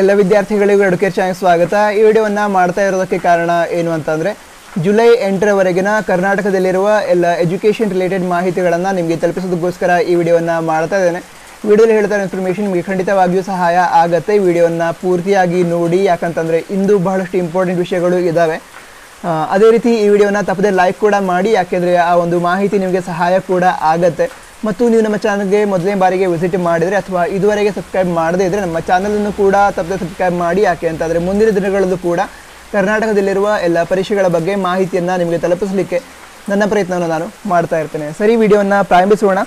ಎಲ್ಲ ವಿದ್ಯಾರ್ಥಿಗಳಿಗೂ ಎಡುಕೇರ್ ಚಾನಲ್ ಸ್ವಾಗತ. ಈ ವಿಡಿಯೋವನ್ನು ಮಾಡ್ತಾ ಇರೋದಕ್ಕೆ ಕಾರಣ ಏನು ಅಂತಂದರೆ, ಜುಲೈ ಎಂಟರವರೆಗಿನ ಕರ್ನಾಟಕದಲ್ಲಿರುವ ಎಲ್ಲ ಎಜುಕೇಷನ್ ರಿಲೇಟೆಡ್ ಮಾಹಿತಿಗಳನ್ನು ನಿಮಗೆ ತಲುಪಿಸೋದಕ್ಕೋಸ್ಕರ ಈ ವಿಡಿಯೋವನ್ನು ಮಾಡ್ತಾ ಇದ್ದೇನೆ. ವಿಡಿಯೋದಲ್ಲಿ ಹೇಳ್ತಾ ಇನ್ಫಾರ್ಮೇಷನ್ ನಿಮಗೆ ಖಂಡಿತವಾಗಿಯೂ ಸಹಾಯ ಆಗುತ್ತೆ. ವಿಡಿಯೋವನ್ನು ಪೂರ್ತಿಯಾಗಿ ನೋಡಿ, ಯಾಕಂತಂದರೆ ಇಂದು ಬಹಳಷ್ಟು ಇಂಪಾರ್ಟೆಂಟ್ ವಿಷಯಗಳು ಇದ್ದಾವೆ ಅದೇ ರೀತಿ ಈ ವಿಡಿಯೋನ ತಪ್ಪದೆ ಲೈಕ್ ಕೂಡ ಮಾಡಿ, ಯಾಕೆಂದರೆ ಆ ಒಂದು ಮಾಹಿತಿ ನಿಮಗೆ ಸಹಾಯ ಕೂಡ ಆಗತ್ತೆ. ಮತ್ತು ನೀವು ನಮ್ಮ ಚಾನಲ್ಗೆ ಮೊದಲನೇ ಬಾರಿಗೆ ವಿಸಿಟ್ ಮಾಡಿದರೆ ಅಥವಾ ಇದುವರೆಗೆ ಸಬ್ಸ್ಕ್ರೈಬ್ ಮಾಡದೇ ಇದ್ದರೆ ನಮ್ಮ ಚಾನಲನ್ನು ಕೂಡ ತಪ್ಪದೆ ಸಬ್ಸ್ಕ್ರೈಬ್ ಮಾಡಿ. ಯಾಕೆ ಅಂತಂದರೆ ಮುಂದಿನ ದಿನಗಳಲ್ಲೂ ಕೂಡ ಕರ್ನಾಟಕದಲ್ಲಿರುವ ಎಲ್ಲ ಪರೀಕ್ಷೆಗಳ ಬಗ್ಗೆ ಮಾಹಿತಿಯನ್ನು ನಿಮಗೆ ತಲುಪಿಸಲಿಕ್ಕೆ ನನ್ನ ಪ್ರಯತ್ನವನ್ನು ನಾನು ಮಾಡ್ತಾ ಇರ್ತೇನೆ. ಸರಿ, ವಿಡಿಯೋವನ್ನು ಪ್ರಾರಂಭಿಸೋಣ.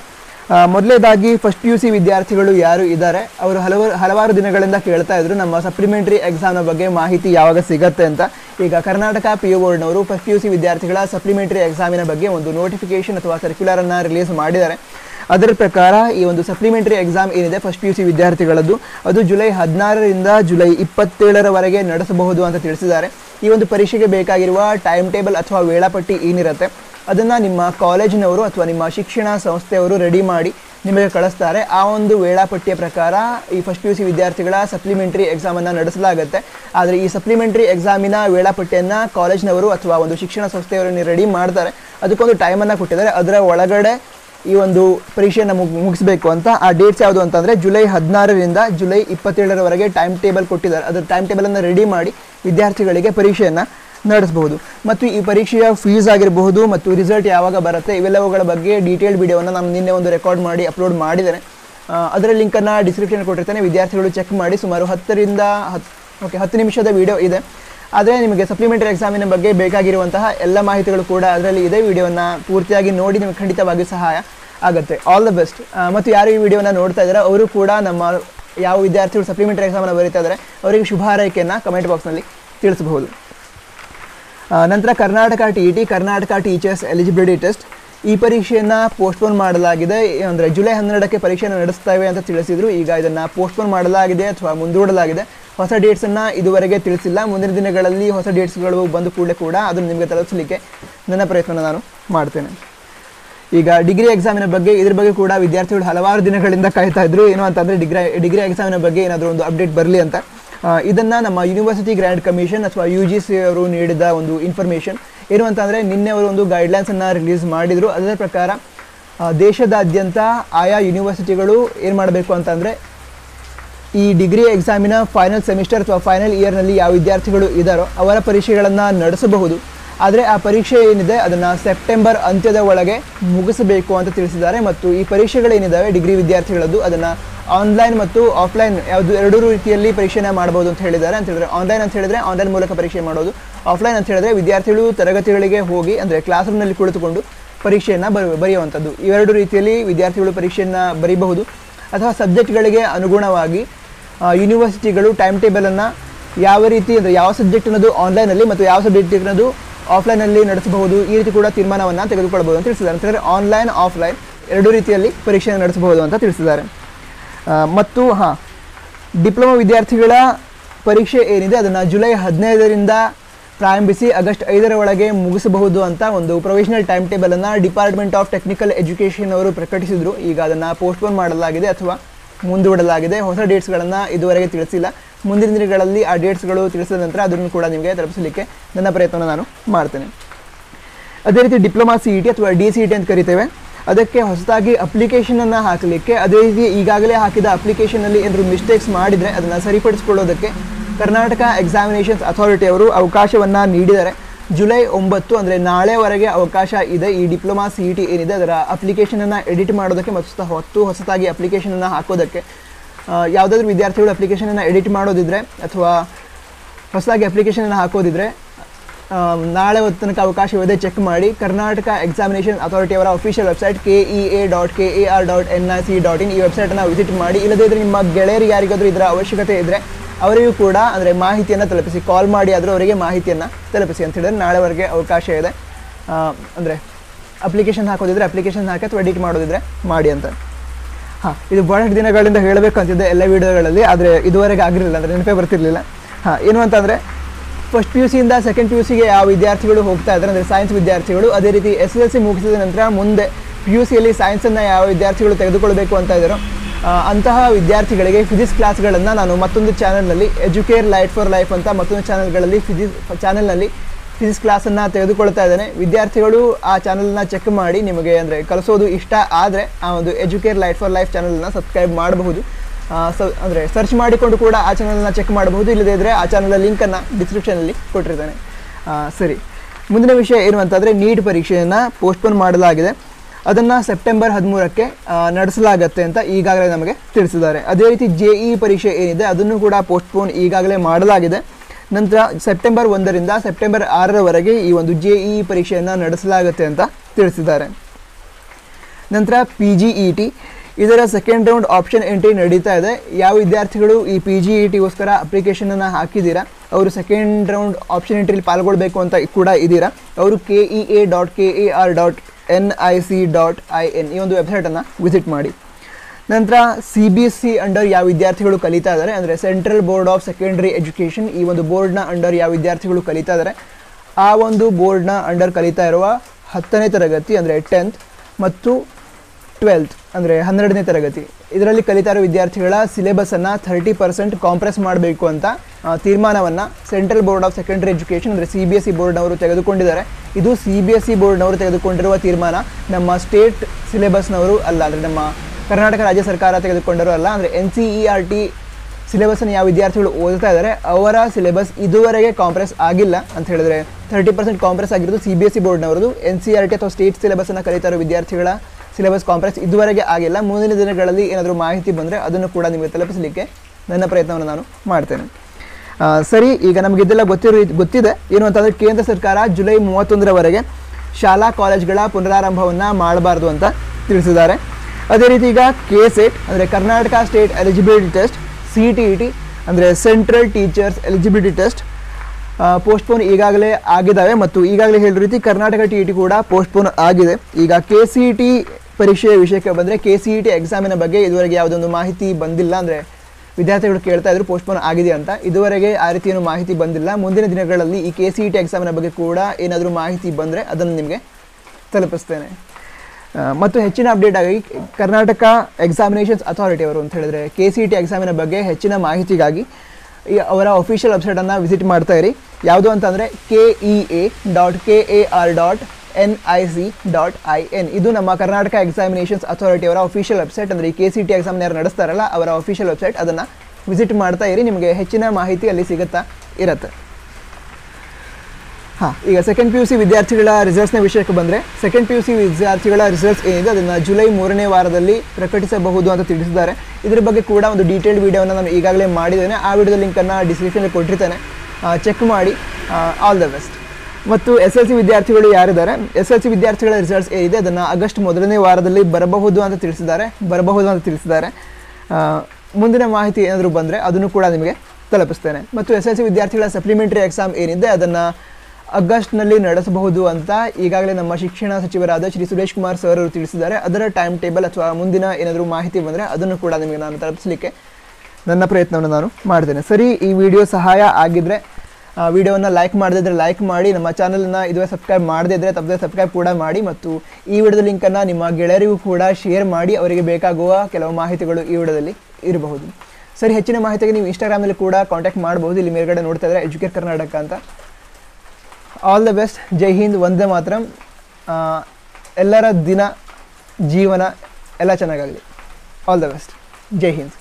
ಆ, ಮೊದಲನೇದಾಗಿ ಫಸ್ಟ್ ಯು ಸಿ ವಿದ್ಯಾರ್ಥಿಗಳು ಯಾರು ಇದ್ದಾರೆ ಅವರು ಹಲವಾರು ಹಲವಾರು ದಿನಗಳಿಂದ ಕೇಳ್ತಾ ಇದ್ರು ನಮ್ಮ ಸಪ್ಲಿಮೆಂಟರಿ ಎಕ್ಸಾಮ್ನ ಬಗ್ಗೆ ಮಾಹಿತಿ ಯಾವಾಗ ಸಿಗತ್ತೆ ಅಂತ. ಈಗ ಕರ್ನಾಟಕ ಪಿ ಯು ಬೋರ್ಡ್ನವರು ಫಸ್ಟ್ ಯು ಸಿ ವಿದ್ಯಾರ್ಥಿಗಳ ಸಪ್ಲಿಮೆಂಟರಿ ಎಕ್ಸಾಮಿನ ಬಗ್ಗೆ ಒಂದು ನೋಟಿಫಿಕೇಶನ್ ಅಥವಾ ಸರ್ಕ್ಯುಲರನ್ನು ರಿಲೀಸ್ ಮಾಡಿದ್ದಾರೆ. ಅದರ ಪ್ರಕಾರ ಈ ಒಂದು ಸಪ್ಲಿಮೆಂಟರಿ ಎಕ್ಸಾಮ್ ಏನಿದೆ ಫಸ್ಟ್ ಪಿ ಯು ಸಿ ವಿದ್ಯಾರ್ಥಿಗಳದ್ದು ಅದು ಜುಲೈ ಹದಿನಾರರಿಂದ ಜುಲೈ ಇಪ್ಪತ್ತೇಳರವರೆಗೆ ನಡೆಸಬಹುದು ಅಂತ ತಿಳಿಸಿದ್ದಾರೆ. ಈ ಒಂದು ಪರೀಕ್ಷೆಗೆ ಬೇಕಾಗಿರುವ ಟೈಮ್ ಟೇಬಲ್ ಅಥವಾ ವೇಳಾಪಟ್ಟಿ ಏನಿರುತ್ತೆ ಅದನ್ನು ನಿಮ್ಮ ಕಾಲೇಜಿನವರು ಅಥವಾ ನಿಮ್ಮ ಶಿಕ್ಷಣ ಸಂಸ್ಥೆಯವರು ರೆಡಿ ಮಾಡಿ ನಿಮಗೆ ಕಳಿಸ್ತಾರೆ. ಆ ಒಂದು ವೇಳಾಪಟ್ಟಿಯ ಪ್ರಕಾರ ಈ ಫಸ್ಟ್ ಯು ಸಿ ವಿದ್ಯಾರ್ಥಿಗಳ ಸಪ್ಲಿಮೆಂಟರಿ ಎಕ್ಸಾಮನ್ನು ನಡೆಸಲಾಗುತ್ತೆ. ಆದರೆ ಈ ಸಪ್ಲಿಮೆಂಟರಿ ಎಕ್ಸಾಮಿನ ವೇಳಾಪಟ್ಟಿಯನ್ನು ಕಾಲೇಜಿನವರು ಅಥವಾ ಒಂದು ಶಿಕ್ಷಣ ಸಂಸ್ಥೆಯವರು ರೆಡಿ ಮಾಡ್ತಾರೆ. ಅದಕ್ಕೊಂದು ಟೈಮನ್ನು ಕೊಟ್ಟಿದ್ದಾರೆ. ಅದರ ಒಳಗಡೆ ಈ ಒಂದು ಪರೀಕ್ಷೆಯನ್ನು ಮುಗ್, ಮುಗಿಸ್ಬೇಕು ಅಂತ. ಆ ಡೇಟ್ಸ್ ಯಾವುದು ಅಂತಂದರೆ ಜುಲೈ ಹದಿನಾರರಿಂದ ಜುಲೈ ಇಪ್ಪತ್ತೇಳರವರೆಗೆ ಟೈಮ್ ಟೇಬಲ್ ಕೊಟ್ಟಿದ್ದಾರೆ. ಅದರ ಟೈಮ್ ಟೇಬಲನ್ನು ರೆಡಿ ಮಾಡಿ ವಿದ್ಯಾರ್ಥಿಗಳಿಗೆ ಪರೀಕ್ಷೆಯನ್ನು ನಡೆಸಬಹುದು. ಮತ್ತು ಈ ಪರೀಕ್ಷೆಯ ಫೀಸ್ ಆಗಿರಬಹುದು ಮತ್ತು ರಿಸಲ್ಟ್ ಯಾವಾಗ ಬರುತ್ತೆ, ಇವೆಲ್ಲವುಗಳ ಬಗ್ಗೆ ಡೀಟೇಲ್ ವಿಡಿಯೋವನ್ನು ನಾನು ನಿನ್ನೆ ಒಂದು ರೆಕಾರ್ಡ್ ಮಾಡಿ ಅಪ್ಲೋಡ್ ಮಾಡಿದ್ದೇನೆ. ಅದರ ಲಿಂಕನ್ನು ಡಿಸ್ಕ್ರಿಪ್ಷನ್ ಕೊಟ್ಟಿರ್ತೇನೆ. ವಿದ್ಯಾರ್ಥಿಗಳು ಚೆಕ್ ಮಾಡಿ ಸುಮಾರು ಹತ್ತರಿಂದ ಹತ್ತು ಓಕೆ ಹತ್ತು ನಿಮಿಷದ ವಿಡಿಯೋ ಇದೆ. ಆದರೆ ನಿಮಗೆ ಸಪ್ಲಿಮೆಂಟರಿ ಎಕ್ಸಾಮಿನ ಬಗ್ಗೆ ಬೇಕಾಗಿರುವಂತಹ ಎಲ್ಲ ಮಾಹಿತಿಗಳು ಕೂಡ ಅದರಲ್ಲಿ ಇದೆ. ವಿಡಿಯೋನ ಪೂರ್ತಿಯಾಗಿ ನೋಡಿ ನಿಮಗೆ ಖಂಡಿತವಾಗಿ ಸಹಾಯ ಆಗುತ್ತೆ. ಆಲ್ ದ ಬೆಸ್ಟ್ ಮತ್ತು ಯಾರು ಈ ವಿಡಿಯೋನ ನೋಡ್ತಾ ಇದ್ದಾರೆ, ಅವರು ಕೂಡ ನಮ್ಮ ಯಾವ ವಿದ್ಯಾರ್ಥಿಗಳು ಸಪ್ಲಿಮೆಂಟರಿ ಎಕ್ಸಾಮನ್ನು ಬರೀತಾ ಇದ್ದಾರೆ, ಅವರಿಗೆ ಶುಭ ಹಾರೈಕೆಯನ್ನು ಕಮೆಂಟ್ ಬಾಕ್ಸ್ನಲ್ಲಿ ತಿಳಿಸಬಹುದು. ನಂತರ Karnataka T E T Karnataka teachers eligibility test ಈ ಪರೀಕ್ಷೆಯನ್ನು ಪೋಸ್ಟ್ಪೋನ್ ಮಾಡಲಾಗಿದೆ. ಅಂದರೆ ಜುಲೈ ಹನ್ನೆರಡಕ್ಕೆ ಪರೀಕ್ಷೆಯನ್ನು ನಡೆಸ್ತೇವೆ ಅಂತ ತಿಳಿಸಿದರು. ಈಗ ಇದನ್ನು ಪೋಸ್ಟ್ಪೋನ್ ಮಾಡಲಾಗಿದೆ ಅಥವಾ ಮುಂದೂಡಲಾಗಿದೆ. ಹೊಸ ಡೇಟ್ಸನ್ನು ಇದುವರೆಗೆ ತಿಳಿಸಿಲ್ಲ. ಮುಂದಿನ ದಿನಗಳಲ್ಲಿ ಹೊಸ ಡೇಟ್ಸ್ಗಳು ಬಂದ ಕೂಡಲೇ ಕೂಡ ಅದನ್ನು ನಿಮಗೆ ತಲುಪಿಸಲಿಕ್ಕೆ ನನ್ನ ಪ್ರಯತ್ನ ನಾನು ಮಾಡ್ತೇನೆ. ಈಗ ಡಿಗ್ರಿ ಎಕ್ಸಾಮಿನ ಬಗ್ಗೆ, ಇದ್ರ ಬಗ್ಗೆ ಕೂಡ ವಿದ್ಯಾರ್ಥಿಗಳು ಹಲವಾರು ದಿನಗಳಿಂದ ಕಾಯ್ತಾ ಇದ್ರು. ಏನು ಅಂತಂದರೆ ಡಿಗ್ರಿ ಡಿಗ್ರಿ ಎಕ್ಸಾಮಿನ ಬಗ್ಗೆ ಏನಾದರೂ ಒಂದು ಅಪ್ಡೇಟ್ ಬರಲಿ ಅಂತ. ಇದನ್ನ ನಮ್ಮ ಯೂನಿವರ್ಸಿಟಿ ಗ್ರ್ಯಾಂಡ್ ಕಮಿಷನ್ ಅಥವಾ ಯು ಜಿ ಸಿ ಅವರು ನೀಡಿದ ಒಂದು ಇನ್ಫಾರ್ಮೇಷನ್ ಏನು ಅಂತಂದರೆ, ನಿನ್ನೆ ಅವರು ಒಂದು ಗೈಡ್ಲೈನ್ಸನ್ನು ರಿಲೀಸ್ ಮಾಡಿದರು. ಅದರ ಪ್ರಕಾರ ದೇಶದಾದ್ಯಂತ ಆಯಾ ಯೂನಿವರ್ಸಿಟಿಗಳು ಏನು ಮಾಡಬೇಕು ಅಂತಂದರೆ, ಈ ಡಿಗ್ರಿ ಎಕ್ಸಾಮಿನ ಫೈನಲ್ ಸೆಮಿಸ್ಟರ್ ಅಥವಾ ಫೈನಲ್ ಇಯರ್ನಲ್ಲಿ ಯಾವ ವಿದ್ಯಾರ್ಥಿಗಳು ಇದ್ದಾರೋ ಅವರ ಪರೀಕ್ಷೆಗಳನ್ನು ನಡೆಸಬಹುದು. ಆದರೆ ಆ ಪರೀಕ್ಷೆ ಏನಿದೆ, ಅದನ್ನು ಸೆಪ್ಟೆಂಬರ್ ಅಂತ್ಯದ ಒಳಗೆ ಮುಗಿಸಬೇಕು ಅಂತ ತಿಳಿಸಿದ್ದಾರೆ ಮತ್ತು ಈ ಪರೀಕ್ಷೆಗಳೇನಿದ್ದಾವೆ ಡಿಗ್ರಿ ವಿದ್ಯಾರ್ಥಿಗಳದ್ದು ಅದನ್ನು ಆನ್ಲೈನ್ ಮತ್ತು ಆಫ್ಲೈನ್ ಯಾವುದು ಎರಡೂ ರೀತಿಯಲ್ಲಿ ಪರೀಕ್ಷೆನ ಮಾಡ್ಬೋದು ಅಂತ ಹೇಳಿದ್ದಾರೆ. ಅಂತ ಹೇಳಿದ್ರೆ ಆನ್ಲೈನ್ ಅಂತ ಹೇಳಿದ್ರೆ ಆನ್ಲೈನ್ ಮೂಲಕ ಪರೀಕ್ಷೆ ಮಾಡೋದು ಆಫ್ಲೈನ್ ಅಂತ ಹೇಳಿದ್ರೆ ವಿದ್ಯಾರ್ಥಿಗಳು ತರಗತಿಗಳಿಗೆ ಹೋಗಿ, ಅಂದರೆ ಕ್ಲಾಸ್ ರೂಮ್ನಲ್ಲಿ ಕುಳಿತುಕೊಂಡು ಪರೀಕ್ಷೆಯನ್ನು ಬರ, ಬರೆಯುವಂಥದ್ದು. ಇವೆರಡು ರೀತಿಯಲ್ಲಿ ವಿದ್ಯಾರ್ಥಿಗಳು ಪರೀಕ್ಷೆಯನ್ನು ಬರೀಬಹುದು. ಅಥವಾ ಸಬ್ಜೆಕ್ಟ್ಗಳಿಗೆ ಅನುಗುಣವಾಗಿ ಯೂನಿವರ್ಸಿಟಿಗಳು ಟೈಮ್ ಟೇಬಲನ್ನು ಯಾವ ರೀತಿ, ಅಂದರೆ ಯಾವ ಸಬ್ಜೆಕ್ಟ್ ಅನ್ನೋದು ಆನ್ಲೈನಲ್ಲಿ ಮತ್ತು ಯಾವ ಸಬ್ಜೆಕ್ಟ್ ಅನ್ನೋದು ಆಫ್ಲೈನಲ್ಲಿ ನಡೆಸಬಹುದು, ಈ ರೀತಿ ಕೂಡ ತೀರ್ಮಾನವನ್ನು ತೆಗೆದುಕೊಳ್ಳಬಹುದು ಅಂತ ತಿಳಿಸಿದ್ದಾರೆ. ಅಂತಂದರೆ ಆನ್ಲೈನ್ ಆಫ್ಲೈನ್ ಎರಡೂ ರೀತಿಯಲ್ಲಿ ಪರೀಕ್ಷೆಯನ್ನು ನಡೆಸಬಹುದು ಅಂತ ತಿಳಿಸಿದ್ದಾರೆ. ಮತ್ತು ಹಾಂ, ಡಿಪ್ಲೊಮಾ ವಿದ್ಯಾರ್ಥಿಗಳ ಪರೀಕ್ಷೆ ಏನಿದೆ ಅದನ್ನು ಜುಲೈ ಹದಿನೈದರಿಂದ ಪ್ರಾರಂಭಿಸಿ ಆಗಸ್ಟ್ ಐದರ ಒಳಗೆ ಮುಗಿಸಬಹುದು ಅಂತ ಒಂದು ಪ್ರೊವಿಷನಲ್ ಟೈಮ್ ಟೇಬಲನ್ನು ಡಿಪಾರ್ಟ್ಮೆಂಟ್ ಆಫ್ ಟೆಕ್ನಿಕಲ್ ಎಜುಕೇಷನ್ ಅವರು ಪ್ರಕಟಿಸಿದರು. ಈಗ ಅದನ್ನು ಪೋಸ್ಟ್ಪೋನ್ ಮಾಡಲಾಗಿದೆ ಅಥವಾ ಮುಂದೂಡಲಾಗಿದೆ. ಹೊಸ ಡೇಟ್ಸ್ಗಳನ್ನು ಇದುವರೆಗೆ ತಿಳಿಸಿಲ್ಲ. ಮುಂದಿನ ದಿನಗಳಲ್ಲಿ ಆ ಡೇಟ್ಸ್ಗಳು ತಿಳಿಸಿದ ನಂತರ ಅದನ್ನು ಕೂಡ ನಿಮಗೆ ತಲುಪಿಸಲಿಕ್ಕೆ ನನ್ನ ಪ್ರಯತ್ನವನ್ನು ನಾನು ಮಾಡ್ತೇನೆ. ಅದೇ ರೀತಿ ಡಿಪ್ಲೊಮಾ ಸಿ ಇ ಟಿ ಅಥವಾ ಡಿ ಸಿ ಇ ಟಿ ಅಂತ ಕರಿತೇವೆ. ಅದಕ್ಕೆ ಹೊಸದಾಗಿ ಅಪ್ಲಿಕೇಶನನ್ನು ಹಾಕಲಿಕ್ಕೆ, ಅದೇ ರೀತಿ ಈಗಾಗಲೇ ಹಾಕಿದ ಅಪ್ಲಿಕೇಶನಲ್ಲಿ ಏನಾದರೂ ಮಿಸ್ಟೇಕ್ಸ್ ಮಾಡಿದರೆ ಅದನ್ನು ಸರಿಪಡಿಸ್ಕೊಳ್ಳೋದಕ್ಕೆ ಕರ್ನಾಟಕ ಎಕ್ಸಾಮಿನೇಷನ್ಸ್ ಅಥಾರಿಟಿ ಅವರು ಅವಕಾಶವನ್ನು ನೀಡಿದ್ದಾರೆ. ಜುಲೈ ಒಂಬತ್ತು ಅಂದರೆ ನಾಳೆವರೆಗೆ ಅವಕಾಶ ಇದೆ ಈ ಡಿಪ್ಲೊಮಾ ಸಿ ಇ ಟಿ ಏನಿದೆ, ಅದರ ಅಪ್ಲಿಕೇಶನನ್ನು ಎಡಿಟ್ ಮಾಡೋದಕ್ಕೆ ಮತ್ತು ಹೊತ್ತು ಹೊಸದಾಗಿ ಅಪ್ಲಿಕೇಶನನ್ನು ಹಾಕೋದಕ್ಕೆ ಯಾವುದಾದ್ರೂ ವಿದ್ಯಾರ್ಥಿಗಳು ಅಪ್ಲಿಕೇಶನನ್ನು ಎಡಿಟ್ ಮಾಡೋದಿದ್ರೆ ಅಥವಾ ಹೊಸದಾಗಿ ಅಪ್ಲಿಕೇಶನನ್ನು ಹಾಕೋದಿದ್ರೆ ನಾಳೆ ತನಕ ಇದೆ ಚೆಕ್ ಮಾಡಿ. ಕರ್ನಾಟಕ ಎಕ್ಸಾಮಿನೇಷನ್ ಅಥಾರಿಟಿ ಅವರ official website K E A dot K A R dot N I C dot in ಈ ವೆಬ್ಸೈಟನ್ನು ವಿಸಿಟ್ ಮಾಡಿ. ಇಲ್ಲದೇ ಇದ್ರೆ ನಿಮ್ಮ ಗೆಳೆಯರಿಗೆ ಯಾರಿಗಾದರೂ ಇದರ ಅವಶ್ಯಕತೆ ಇದ್ದರೆ ಅವರಿಗೂ ಕೂಡ ಅಂದರೆ ಮಾಹಿತಿಯನ್ನು ತಲುಪಿಸಿ. ಕಾಲ್ ಮಾಡಿ ಆದರೂ ಅವರಿಗೆ ಮಾಹಿತಿಯನ್ನು ತಲುಪಿಸಿ ಅಂತ ಹೇಳಿದ್ರೆ ನಾಳೆವರೆಗೆ ಅವಕಾಶ ಇದೆ. ಅಂದರೆ ಅಪ್ಲಿಕೇಶನ್ ಹಾಕೋದಿದ್ರೆ ಅಪ್ಲಿಕೇಶನ್ ಹಾಕಿ ಅಥವಾ ಎಡಿಟ್ ಮಾಡೋದಿದ್ರೆ ಮಾಡಿ ಅಂತ. ಹಾಂ, ಇದು ಬಹಳಷ್ಟು ದಿನಗಳಿಂದ ಹೇಳಬೇಕಂತಿದ್ದೆ ಎಲ್ಲ ವೀಡಿಯೋಗಳಲ್ಲಿ, ಆದರೆ ಇದುವರೆಗೆ ಆಗಿರಲಿಲ್ಲ, ಅಂದರೆ ನೆನಪೇ ಬರ್ತಿರಲಿಲ್ಲ. ಹಾಂ, ಏನು ಅಂತಂದರೆ ಫಸ್ಟ್ ಪಿ ಯು ಸಿಯಿಂದ ಸೆಕೆಂಡ್ ಪಿ ಯು ಸಿಗೆ ಯಾವ ವಿದ್ಯಾರ್ಥಿಗಳು ಹೋಗ್ತಾ ಇದ್ದಾರೆ, ಅಂದರೆ ಸೈನ್ಸ್ ವಿದ್ಯಾರ್ಥಿಗಳು, ಅದೇ ರೀತಿ ಎಸ್ ಎಲ್ ಸಿ ಮುಗಿಸಿದ ನಂತರ ಮುಂದೆ ಪಿ ಯು ಸಿಯಲ್ಲಿ ಸೈನ್ಸನ್ನು ಯಾವ ವಿದ್ಯಾರ್ಥಿಗಳು ತೆಗೆದುಕೊಳ್ಬೇಕು ಅಂತ ಇದ್ದಾರೋ ಅಂತಹ ವಿದ್ಯಾರ್ಥಿಗಳಿಗೆ ಫಿಸಿಕ್ಸ್ ಕ್ಲಾಸ್ಗಳನ್ನು ನಾನು ಮತ್ತೊಂದು ಚಾನಲ್ನಲ್ಲಿ ಎಜುಕೇರ್ ಲೈಟ್ ಫಾರ್ ಲೈಫ್ ಅಂತ ಮತ್ತೊಂದು ಚಾನಲ್ಗಳಲ್ಲಿ ಫಿಸಿಕ್ಸ್ ಚಾನಲ್ನಲ್ಲಿ ಫಿಸಿಕ್ಸ್ ಕ್ಲಾಸನ್ನು ತೆಗೆದುಕೊಳ್ತಾ ಇದ್ದೇನೆ. ವಿದ್ಯಾರ್ಥಿಗಳು ಆ ಚಾನಲ್ನ ಚೆಕ್ ಮಾಡಿ ನಿಮಗೆ ಅಂದರೆ ಕಲಿಸೋದು ಇಷ್ಟ ಆದರೆ ಆ ಒಂದು ಎಜುಕೇರ್ ಲೈಟ್ ಫಾರ್ ಲೈಫ್ ಚಾನಲನ್ನು ಸಬ್ಸ್ಕ್ರೈಬ್ ಮಾಡಬಹುದು. ಸ, ಅಂದರೆ ಸರ್ಚ್ ಮಾಡಿಕೊಂಡು ಕೂಡ ಆ ಚಾನಲನ್ನು ಚೆಕ್ ಮಾಡಬಹುದು. ಇಲ್ಲದೇ ಇದ್ದರೆ ಆ ಚಾನಲ್ನ ಲಿಂಕನ್ನು ಡಿಸ್ಕ್ರಿಪ್ಷನಲ್ಲಿ ಕೊಟ್ಟಿರ್ತಾನೆ. ಸರಿ. ಮುಂದಿನ ವಿಷಯ ಏನು ಅಂತಂದರೆ ನೀಟ್ ಪರೀಕ್ಷೆಯನ್ನು ಪೋಸ್ಟ್ಪೋನ್ ಮಾಡಲಾಗಿದೆ. ಅದನ್ನು ಸೆಪ್ಟೆಂಬರ್ ಹದಿಮೂರಕ್ಕೆ ನಡೆಸಲಾಗತ್ತೆ ಅಂತ ಈಗಾಗಲೇ ನಮಗೆ ತಿಳಿಸಿದ್ದಾರೆ. ಅದೇ ರೀತಿ ಜೆ ಇ ಪರೀಕ್ಷೆ ಏನಿದೆ, ಅದನ್ನು ಕೂಡ ಪೋಸ್ಟ್ಪೋನ್ ಈಗಾಗಲೇ ಮಾಡಲಾಗಿದೆ. ನಂತರ ಸೆಪ್ಟೆಂಬರ್ ಒಂದರಿಂದ ಸೆಪ್ಟೆಂಬರ್ ಆರರವರೆಗೆ ಈ ಒಂದು ಜೆ ಇ ಪರೀಕ್ಷೆಯನ್ನು ನಡೆಸಲಾಗುತ್ತೆ ಅಂತ ತಿಳಿಸಿದ್ದಾರೆ. ನಂತರ ಪಿ ಜಿ ಇ ಟಿ ಇದರ ಸೆಕೆಂಡ್ ರೌಂಡ್ ಆಪ್ಷನ್ ಎಂಟ್ರಿ ನಡೀತಾ ಇದೆ. ಯಾವ ವಿದ್ಯಾರ್ಥಿಗಳು ಈ ಪಿ ಜಿ ಇ ಟಿಗೋಸ್ಕರ ಅಪ್ಲಿಕೇಶನನ್ನು ಹಾಕಿದ್ದೀರಾ? ಅವರು ಸೆಕೆಂಡ್ ರೌಂಡ್ ಆಪ್ಷನ್ ಎಂಟ್ರಿಲಿ ಪಾಲ್ಗೊಳ್ಬೇಕು ಅಂತ ಕೂಡ ಇದ್ದೀರಾ? ಅವರು K E A dot K A R dot N I C dot I N ಈ ಒಂದು ವೆಬ್ಸೈಟನ್ನು ವಿಸಿಟ್ ಮಾಡಿ. ನಂತರ C B S C under ಯಾವ ವಿದ್ಯಾರ್ಥಿಗಳು ಕಲಿತಾ ಇದ್ದಾರೆ, ಅಂದರೆ central board of secondary education ಈ ಒಂದು ಬೋರ್ಡ್ನ ಅಂಡರ್ ಯಾವ ವಿದ್ಯಾರ್ಥಿಗಳು ಕಲಿತಾ ಇದ್ದಾರೆ, ಆ ಒಂದು ಬೋರ್ಡ್ನ ಅಂಡರ್ ಕಲಿತಾ ಇರುವ ಹತ್ತನೇ ತರಗತಿ ಅಂದರೆ ಟೆಂತ್ ಮತ್ತು ಟ್ವೆಲ್ತ್ ಅಂದರೆ ಹನ್ನೆರಡನೇ ತರಗತಿ. ಇದರಲ್ಲಿ ಕಲಿತಾ ಇರೋ ವಿದ್ಯಾರ್ಥಿಗಳ ಸಿಲೆಬಸನ್ನು ಥರ್ಟಿ ಪರ್ಸೆಂಟ್ ಕಾಂಪ್ರೆಸ್ ಮಾಡಬೇಕು ಅಂತ ತೀರ್ಮಾನವನ್ನು central board of secondary education ಅಂದರೆ ಸಿ ಬಿ ಎಸ್ ಸಿ ಬೋರ್ಡ್ನವರು ತೆಗೆದುಕೊಂಡಿದ್ದಾರೆ. ಇದು ಸಿ ಬಿ ಎಸ್ ಸಿ ಬೋರ್ಡ್ನವರು ತೆಗೆದುಕೊಂಡಿರುವ ತೀರ್ಮಾನ ನಮ್ಮ ಸ್ಟೇಟ್ ಸಿಲೆಬಸ್ನವರು ಅಲ್ಲ, ಅಂದರೆ ನಮ್ಮ ಕರ್ನಾಟಕ ರಾಜ್ಯ ಸರ್ಕಾರ ತೆಗೆದುಕೊಂಡರೂ ಅಲ್ಲ, ಅಂದರೆ N C E R T ಸಿಲೆಬಸ್ಸನ್ನು ಯಾವ ವಿದ್ಯಾರ್ಥಿಗಳು ಓದ್ತಾ ಇದ್ದಾರೆ, ಅವರ ಸಿಲೆಬಸ್ ಇದುವರೆಗೆ ಕಾಂಪ್ರೆಸ್ ಆಗಿಲ್ಲ ಅಂತ ಹೇಳಿದ್ರೆ ತರ್ಟಿ ಪರ್ಸೆಂಟ್ ಕಾಂಪ್ರೆಸ್ ಆಗಿರೋದು ಸಿ ಬಿ ಎಸ್ ಸಿ ಬೋರ್ಡ್ನವರದು. ಎನ್ ಸಿ ಆರ್ ಟಿ ಅಥವಾ ಸ್ಟೇಟ್ ಸಿಲೆಬಸ್ಸನ್ನು ಕಲಿತಾ ಇರೋ ವಿದ್ಯಾರ್ಥಿಗಳ ಸಿಲೆಬಸ್ ಕಾಂಪ್ರೆಸ್ ಇದುವರೆಗೆ ಆಗಿಲ್ಲ. ಮುಂದಿನ ದಿನಗಳಲ್ಲಿ ಏನಾದರೂ ಮಾಹಿತಿ ಬಂದರೆ ಅದನ್ನು ಕೂಡ ನಿಮಗೆ ತಲುಪಿಸಲಿಕ್ಕೆ ನನ್ನ ಪ್ರಯತ್ನವನ್ನು ನಾನು ಮಾಡ್ತೇನೆ. ಸರಿ, ಈಗ ನಮಗೆ ಇದೆಲ್ಲ ಗೊತ್ತಿರೋ ಗೊತ್ತಿದೆ. ಏನು ಅಂತಂದರೆ ಕೇಂದ್ರ ಸರ್ಕಾರ ಜುಲೈ ಮೂವತ್ತೊಂದರವರೆಗೆ ಶಾಲಾ, ಕಾಲೇಜ್ಗಳ ಪುನರಾರಂಭವನ್ನು ಮಾಡಬಾರ್ದು ಅಂತ ತಿಳಿಸಿದ್ದಾರೆ. ಅದೇ ರೀತಿ ಈಗ ಕೆ ಸೆಟ್ ಅಂದರೆ Karnataka state eligibility test C T E T ಅಂದರೆ central teachers eligibility test postpone ಈಗಾಗಲೇ ಆಗಿದ್ದಾವೆ ಮತ್ತು ಈಗಾಗಲೇ ಹೇಳಿದ ರೀತಿ ಕರ್ನಾಟಕ ಟಿ ಇ ಟಿ ಕೂಡ ಪೋಸ್ಟ್ಪೋನ್ ಆಗಿದೆ. ಈಗ ಕೆ ಸಿ ಟಿ ಪರೀಕ್ಷೆಯ ವಿಷಯಕ್ಕೆ ಬಂದರೆ ಕೆ ಸಿ ಇ ಟಿ ಎಕ್ಸಾಮಿನ ಬಗ್ಗೆ ಇದುವರೆಗೆ ಯಾವುದೊಂದು ಮಾಹಿತಿ ಬಂದಿಲ್ಲ ಅಂದರೆ ವಿದ್ಯಾರ್ಥಿಗಳು ಕೇಳ್ತಾ ಇದ್ರು ಪೋಸ್ಟ್ಪೋನ್ ಆಗಿದೆ ಅಂತ. ಇದುವರೆಗೆ ಆ ರೀತಿ ಏನು ಮಾಹಿತಿ ಬಂದಿಲ್ಲ. ಮುಂದಿನ ದಿನಗಳಲ್ಲಿ ಈ ಕೆ ಸಿ ಇ ಟಿ ಎಕ್ಸಾಮಿನ ಬಗ್ಗೆ ಕೂಡ ಏನಾದರೂ ಮಾಹಿತಿ ಬಂದರೆ ಅದನ್ನು ನಿಮಗೆ ತಲುಪಿಸ್ತೇನೆ. ಮತ್ತು ಹೆಚ್ಚಿನ ಅಪ್ಡೇಟ್ ಆಗಿ ಕರ್ನಾಟಕ ಎಕ್ಸಾಮಿನೇಷನ್ಸ್ ಅಥಾರಿಟಿ ಅವರು ಅಂತ ಹೇಳಿದ್ರೆ ಕೆ ಸಿ ಟಿ ಎಕ್ಸಾಮಿನ ಬಗ್ಗೆ ಹೆಚ್ಚಿನ ಮಾಹಿತಿಗಾಗಿ ಅವರ ಅಫಿಷಿಯಲ್ ವೆಬ್ಸೈಟನ್ನು ವಿಸಿಟ್ ಮಾಡ್ತಾ ಇರಿ. ಯಾವುದು ಅಂತಂದರೆ K E A dot K A R dot N I C dot I N ಇದು ನಮ್ಮ ಕರ್ನಾಟಕ ಎಕ್ಸಾಮಿನೇಷನ್ಸ್ ಅಥಾರಿಟಿ ಅವರ ಅಫಿಷಿಯಲ್ ವೆಬ್ಸೈಟ್ ಅಂದರೆ ಈ ಕೆ ಸಿ ಟಿ ಎಕ್ಸಾಮ್ನ ಯಾರು ನಡೆಸ್ತಾರಲ್ಲ, ಅವರ ಅಫಿಷಿಯಲ್ ವೆಬ್ಸೈಟ್ ಅದನ್ನು ವಿಸಿಟ್ ಮಾಡ್ತಾ ಇರಿ. ನಿಮಗೆ ಹೆಚ್ಚಿನ ಮಾಹಿತಿ ಅಲ್ಲಿ ಸಿಗುತ್ತಾ ಇರುತ್ತೆ. ಹಾಂ, ಈಗ ಸೆಕೆಂಡ್ ಪಿ ಯು ಸಿ ವಿದ್ಯಾರ್ಥಿಗಳ ರಿಸಲ್ಟ್ಸ್ನ ವಿಷಯಕ್ಕೆ ಬಂದರೆ ಸೆಕೆಂಡ್ ಪಿ ಯು ಸಿ ವಿದ್ಯಾರ್ಥಿಗಳ ರಿಸಲ್ಟ್ಸ್ ಏನಿದೆ ಅದನ್ನು ಜುಲೈ ಮೂರನೇ ವಾರದಲ್ಲಿ ಪ್ರಕಟಿಸಬಹುದು ಅಂತ ತಿಳಿಸಿದ್ದಾರೆ. ಇದರ ಬಗ್ಗೆ ಕೂಡ ಒಂದು ಡೀಟೇಲ್ಡ್ ವಿಡಿಯೋನ ನಾನು ಈಗಾಗಲೇ ಮಾಡಿದ್ದೇನೆ. ಆ ವಿಡಿಯೋದ ಲಿಂಕನ್ನು ಡಿಸ್ಕ್ರಿಪ್ಷನಲ್ಲಿ ಕೊಟ್ಟಿರ್ತೇನೆ. ಚೆಕ್ ಮಾಡಿ. ಆಲ್ ದ ಬೆಸ್ಟ್ ಮತ್ತು ಎಸ್ ಎಲ್ ಸಿ ವಿದ್ಯಾರ್ಥಿಗಳು ಯಾರಿದ್ದಾರೆ? ಎಸ್ ಎಲ್ ಸಿ ವಿದ್ಯಾರ್ಥಿಗಳ ರಿಸಲ್ಟ್ಸ್ ಏನಿದೆ ಅದನ್ನು ಆಗಸ್ಟ್ ಮೊದಲನೇ ವಾರದಲ್ಲಿ ಬರಬಹುದು ಅಂತ ತಿಳಿಸಿದ್ದಾರೆ. ಬರಬಹುದು ಅಂತ ತಿಳಿಸಿದ್ದಾರೆ. ಮುಂದಿನ ಮಾಹಿತಿ ಏನಾದರೂ ಬಂದರೆ ಅದನ್ನು ಕೂಡ ನಿಮಗೆ ತಲುಪಿಸ್ತೇನೆ. ಮತ್ತು ಎಸ್ ಎಲ್ ಸಿ ವಿದ್ಯಾರ್ಥಿಗಳ ಸಪ್ಲಿಮೆಂಟರಿ ಎಕ್ಸಾಮ್ ಏನಿದೆ ಅದನ್ನು ಆಗಸ್ಟ್ನಲ್ಲಿ ನಡೆಸಬಹುದು ಅಂತ ಈಗಾಗಲೇ ನಮ್ಮ ಶಿಕ್ಷಣ ಸಚಿವರಾದ ಶ್ರೀ ಸುರೇಶ್ ಕುಮಾರ್ ಸರ್ ಅವರು ತಿಳಿಸಿದ್ದಾರೆ. ಅದರ ಟೈಮ್ ಟೇಬಲ್ ಅಥವಾ ಮುಂದಿನ ಏನಾದರೂ ಮಾಹಿತಿ ಬಂದರೆ ಅದನ್ನು ಕೂಡ ನಿಮಗೆ ನಾನು ತಲುಪಿಸಲಿಕ್ಕೆ ನನ್ನ ಪ್ರಯತ್ನವನ್ನು ನಾನು ಮಾಡ್ತೇನೆ. ಸರಿ, ಈ ವಿಡಿಯೋ ಸಹಾಯ ಆಗಿದ್ದರೆ ವಿಡಿಯೋವನ್ನು ಲೈಕ್ ಮಾಡದಿದ್ದರೆ ಲೈಕ್ ಮಾಡಿ, ನಮ್ಮ ಚಾನಲನ್ನು ಇದುವೇ ಸಬ್ಸ್ಕ್ರೈಬ್ ಮಾಡದೇ ಇದ್ದರೆ ತಪ್ಪದೆ ಸಬ್ಸ್ಕ್ರೈಬ್ ಕೂಡ ಮಾಡಿ ಮತ್ತು ಈ ವಿಡಿಯೋದ ಲಿಂಕನ್ನು ನಿಮ್ಮ ಗೆಳೆಯರಿಗೂ ಕೂಡ ಶೇರ್ ಮಾಡಿ, ಅವರಿಗೆ ಬೇಕಾಗುವ ಕೆಲವು ಮಾಹಿತಿಗಳು ಈ ವಿಡಿಯೋದಲ್ಲಿ ಇರಬಹುದು. ಸರಿ, ಹೆಚ್ಚಿನ ಮಾಹಿತಿಗೆ ನೀವು ಇನ್ಸ್ಟಾಗ್ರಾಮಲ್ಲಿ ಕೂಡ ಕಾಂಟ್ಯಾಕ್ಟ್ ಮಾಡಬಹುದು ಇಲ್ಲಿ ಮೇಲ್ಗಡೆ ನೋಡ್ತಾ ಇದ್ದರೆ ಎಜುಕೇಟ್ ಕರ್ನಾಟಕ ಅಂತ. ಆಲ್ ದ ಬೆಸ್ಟ್ ಜೈ ಹಿಂದ್ ಒಂದೇ ಮಾತ್ರ ಎಲ್ಲರ ದಿನ, ಜೀವನ ಎಲ್ಲ ಚೆನ್ನಾಗಾಗಲಿ. All the best Jai Hind